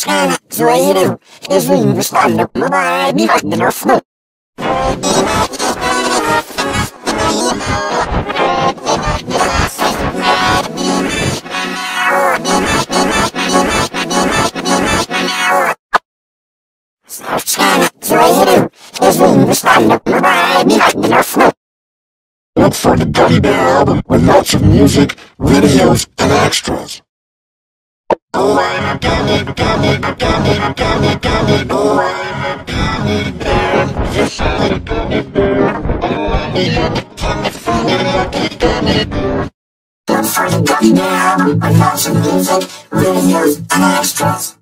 China Israel is responder mobile behind the floor. So China Israel is responder behind the floor. Look for the Gummy Bear album with lots of music, videos, and extras. Oh, I'm a gummy, gummy, gummy, gummy, gummy, oh, I'm a gummy bear. Gummy gummy. Look for the Gummy Bear album with lots of music, videos, and extras.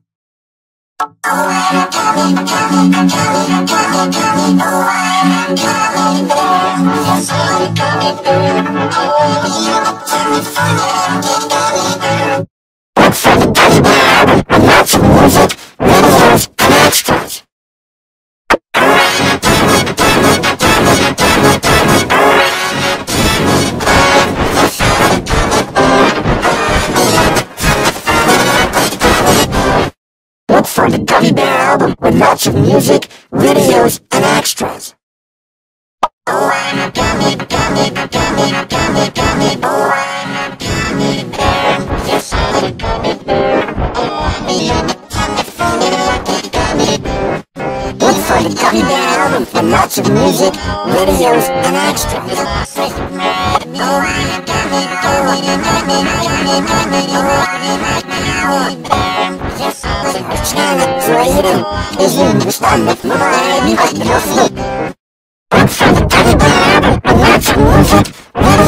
Oh, I'm a gummy, gummy, gummy, gummy, gummy, oh, I'm a gummy bear. Yes, I'm a gummy bear. Oh, I'm a gummy bear. Look for the Gummy Bear album with lots of music, videos, and extras. Look for the Gummy Bear album with lots of music, videos, and extras. Gummy, gummy, gummy, gummy, gummy, gummy gummy for the Gummy album with lots of music, videos, and extras. I'm a gummy bear. Yes,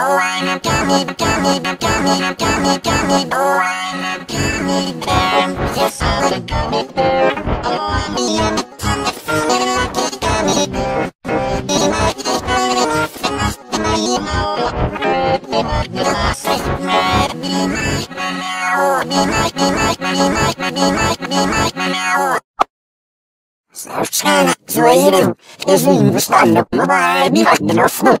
Oh, I'm a gummy, gummy, gummy, gummy, gummy. Oh, I'm a gummy bear. Yes, I'm a gummy bear. Oh, I'm a yummy, tummy, feeling like a gummy bear. They might take my little fast, they might, you know, red. They might be last, they might be night, now. They might, they might, they might, they might, they might, now. So, China, so I do. Here's the English stand-up, bye-bye, be like the North Note.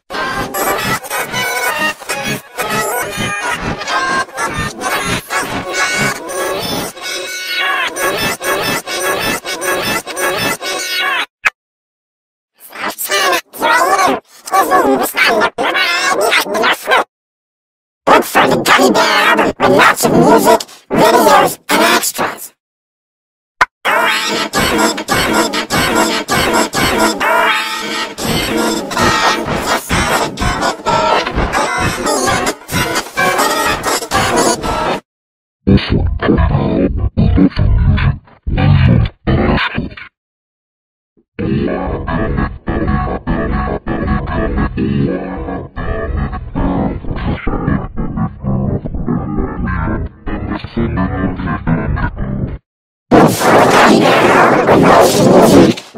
Teddy Bear album lots of music, videos, and extras. Yeah. Thank you.